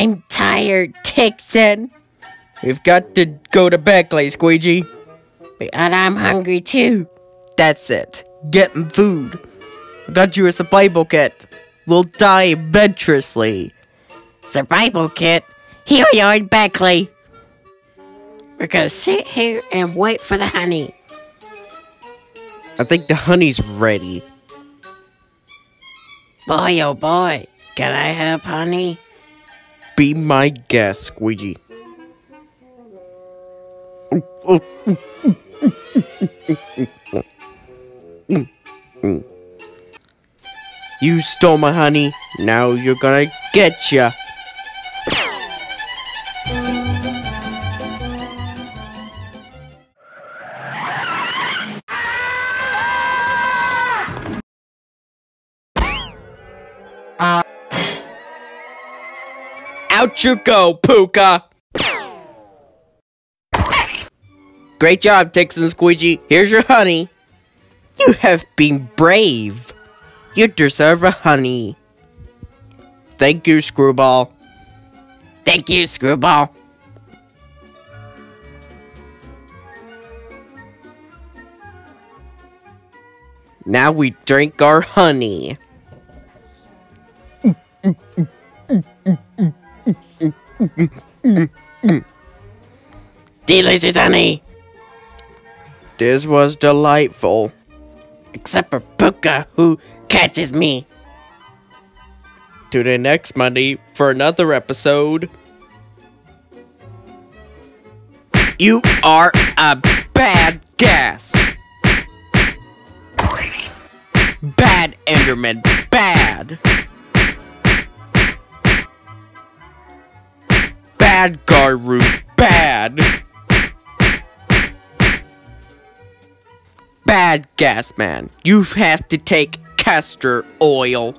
I'm tired, Tigson. We've got to go to bed, Clay Squidgy. And I'm hungry too. That's it. Getting food. I got you a survival kit. We'll die eventually. Survival kit? Here we are in Beckley. We're gonna sit here and wait for the honey. I think the honey's ready. Boy, oh boy, can I have honey? Be my guest, Squidgy. You stole my honey. Now you're gonna get ya. Out you go, Pucca! Great job, Tigson Squidgy. Here's your honey. You have been brave. You deserve a honey. Thank you, Screwball. Thank you, Screwball. Now we drink our honey. Delicious honey. This was delightful. Except for Pucca, who catches me. Tune in next Monday for another episode. You are a bad gas. Bad Enderman, bad. Bad Garu, bad. Bad gas man. You have to take castor oil.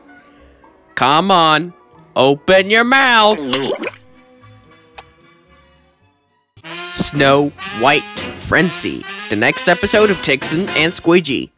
Come on, open your mouth. Snow White Frenzy, the next episode of Tigson and Squidgy.